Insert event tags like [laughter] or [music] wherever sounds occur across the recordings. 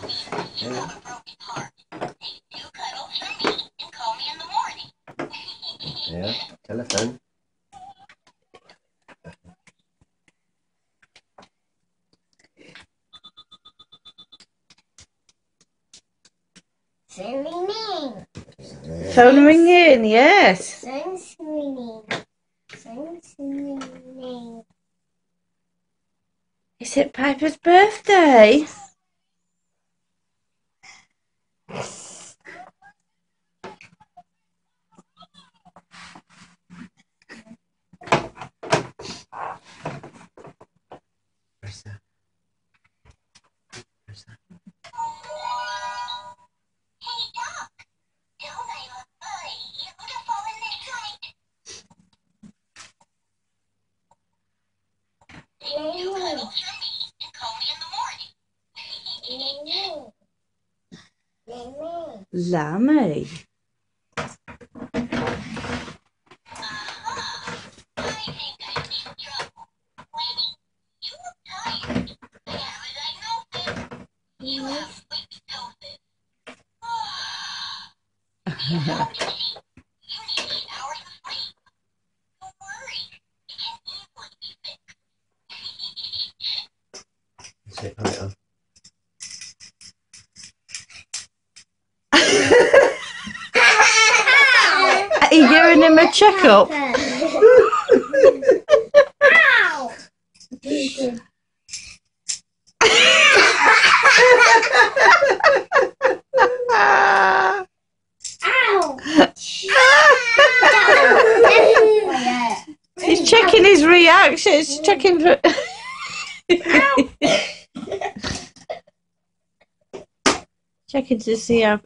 Yeah. Yeah. Telephone. Swimming. Phone ringing, yes. Sun swimming. Sun swimming. Is it Piper's birthday? Where's that? Where's that? Lammy. Is [laughs] [laughs] it right on? You giving him a checkup? Ow! He's checking his reactions. He's checking for. [laughs] checking to see how.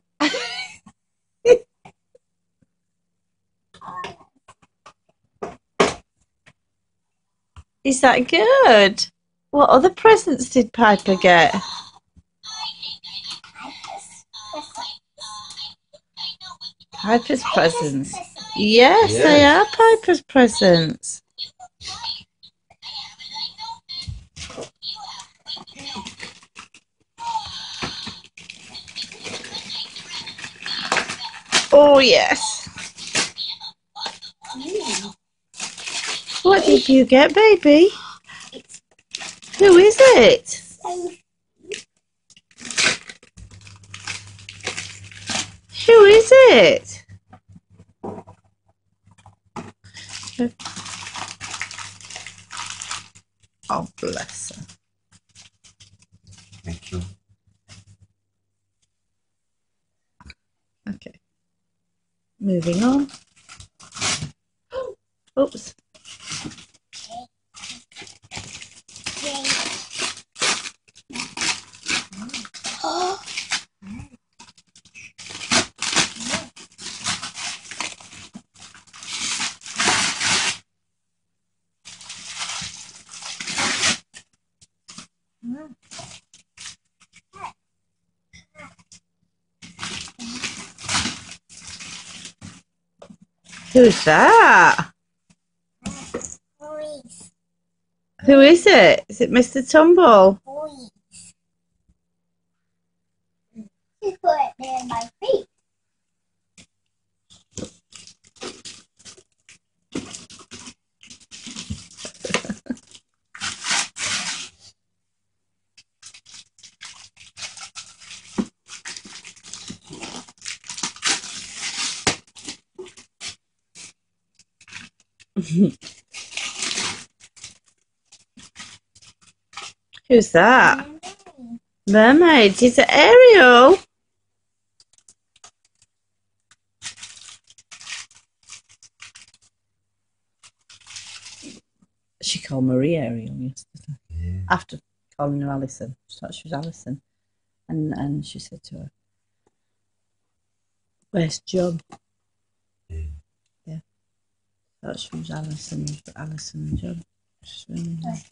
Is that good? What other presents did Piper get? Piper's presents. Yes, they are Piper's presents. Oh, yes. What did you get, baby? Who is it? Who is it? Oh, bless her. Thank you. Okay. Moving on. [gasps] Oops. Who's that? Boys, Who is it? Is it Mr. Tumble? boys. Just put it in my feet. [laughs] Who's that? Mermaid. Is it Ariel? She called Marie Ariel yesterday. Yeah. After calling her Alison. She thought she was Alison. And and she said to her, Where's John? Yeah. Thought she was Alison, but Alison. She's really nice.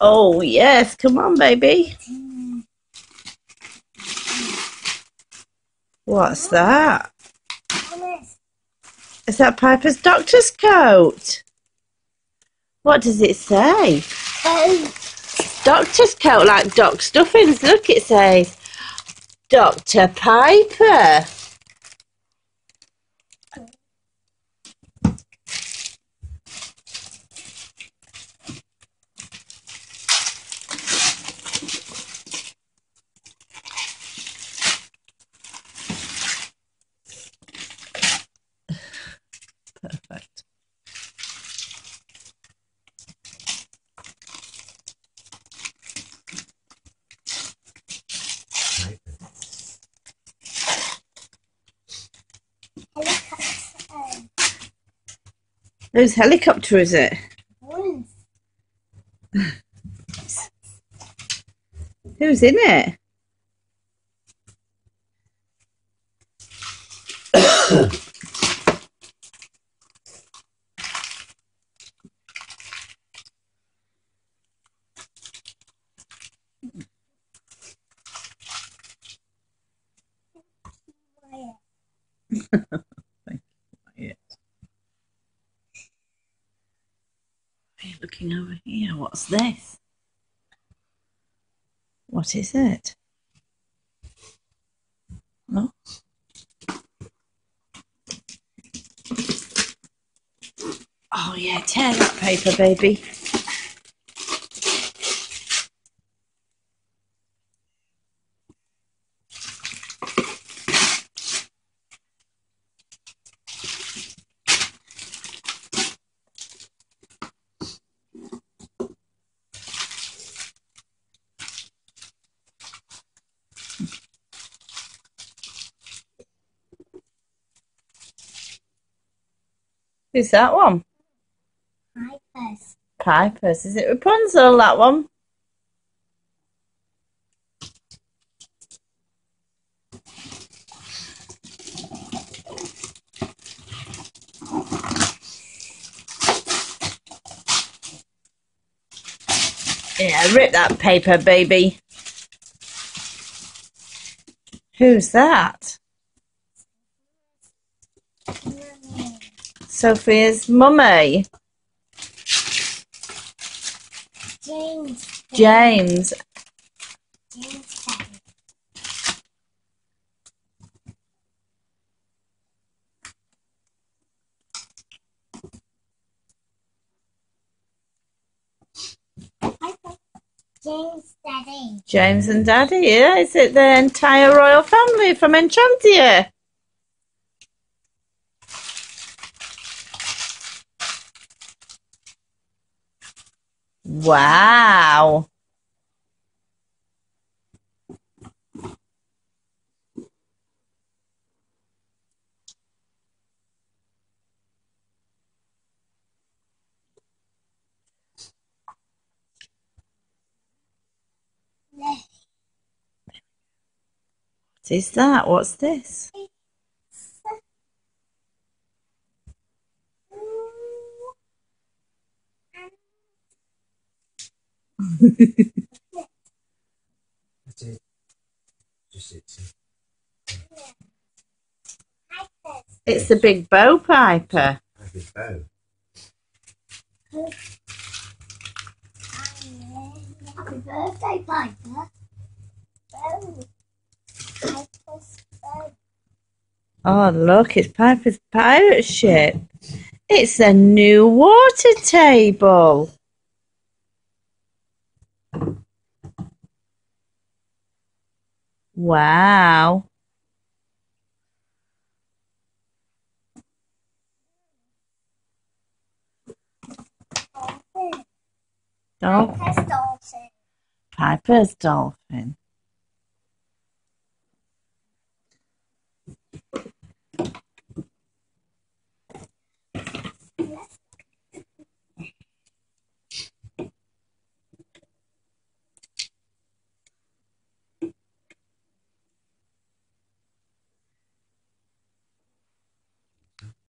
Oh yes, come on, baby. What's that? Is that Piper's doctor's coat? What does it say? Coat. Doctor's coat, like Doc McStuffins. Look, it says Dr. Piper. Whose helicopter is it? [laughs] Who's in it? [coughs] [laughs] Yes. Are you looking over here? What's this? What is it? Oh. Oh yeah, tear that paper, baby. Who's that one? Pipers. Piper's. Is it Rapunzel, that one? Yeah, rip that paper, baby. Who's that? Sofia's mummy. James. James. James. James. Daddy. James and Daddy, yeah? Is it the entire royal family from Enchantia? Wow. What is that? What's this? That's it. Just it. It's the big bow piper. Happy bow. Happy birthday, Piper. Birthday. Oh, look, it's Piper's pirate ship. It's a new water table. Wow. Dolphin. Piper's dolphin. Piper's dolphin.